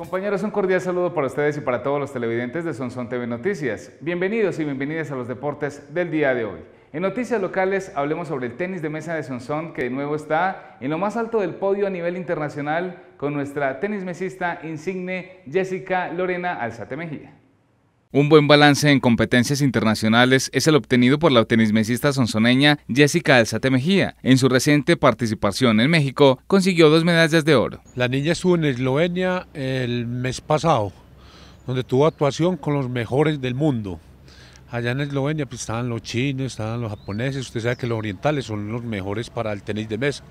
Compañeros, un cordial saludo para ustedes y para todos los televidentes de Sonson TV Noticias. Bienvenidos y bienvenidas a los deportes del día de hoy. En noticias locales hablemos sobre el tenis de mesa de Sonson que de nuevo está en lo más alto del podio a nivel internacional con nuestra tenis mesista insigne Jessica Lorena Alzate Mejía. Un buen balance en competencias internacionales es el obtenido por la tenismesista sonsoneña Jessica Alzate Mejía. En su reciente participación en México, consiguió dos medallas de oro. La niña estuvo en Eslovenia el mes pasado, donde tuvo actuación con los mejores del mundo. Allá en Eslovenia pues, estaban los chinos, estaban los japoneses, usted sabe que los orientales son los mejores para el tenis de mesa.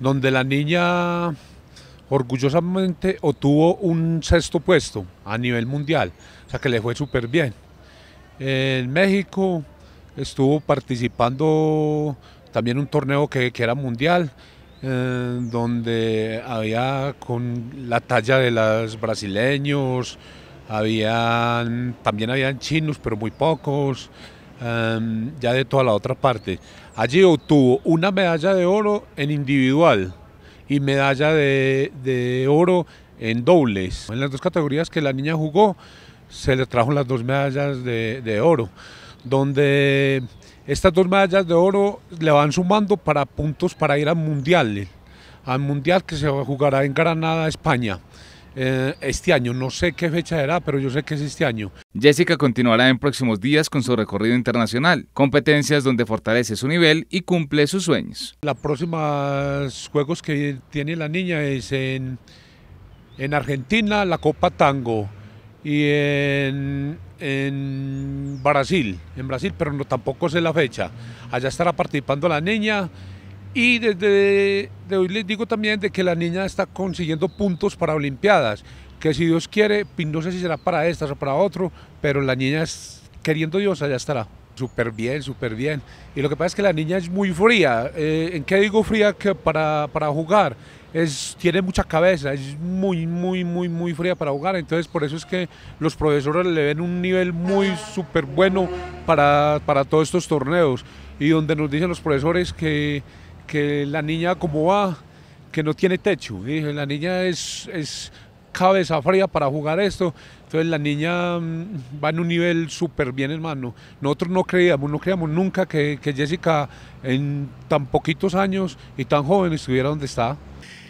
Donde la niña orgullosamente obtuvo un sexto puesto a nivel mundial, o sea que le fue súper bien. En México estuvo participando también un torneo que, era mundial, eh, donde había con la talla de los brasileños, habían, también habían chinos, pero muy pocos, eh, ya de toda la otra parte. Allí obtuvo una medalla de oro en individual, y medalla de, oro en dobles. En las dos categorías que la niña jugó, se le trajo las dos medallas de, oro, donde estas dos medallas de oro le van sumando para puntos para ir al mundial, al mundial que se jugará en Granada, España. Eh, este año. No sé qué fecha será, pero yo sé que es este año. Jessica continuará en próximos días con su recorrido internacional, competencias donde fortalece su nivel y cumple sus sueños. Los próximos juegos que tiene la niña es en, en Argentina, la Copa Tango y en, en Brasil, en Brasil, pero no, tampoco sé la fecha. Allá estará participando la niña y desde de hoy les digo también de que la niña está consiguiendo puntos para Olimpiadas, que si Dios quiere, no sé si será para estas o para otro, pero la niña es, queriendo Dios, allá estará. Súper bien, súper bien. Y lo que pasa es que la niña es muy fría. Eh, ¿En qué digo fría? Que para, para jugar es, tiene mucha cabeza, es muy, muy, muy, muy fría para jugar. Entonces por eso es que los profesores le ven un nivel muy súper bueno para, para todos estos torneos. Y donde nos dicen los profesores que que la niña como va, que no tiene techo. Dije, la niña es, es cabeza fría para jugar esto. Entonces la niña mm, va en un nivel súper bien, hermano. Nosotros no creíamos, no creíamos nunca que, que, Jessica en tan poquitos años y tan joven estuviera donde está.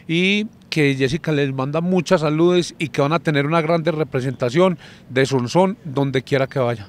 Y que Jessica les manda muchas saludes y que van a tener una grande representación de Sonsón donde quiera que vaya.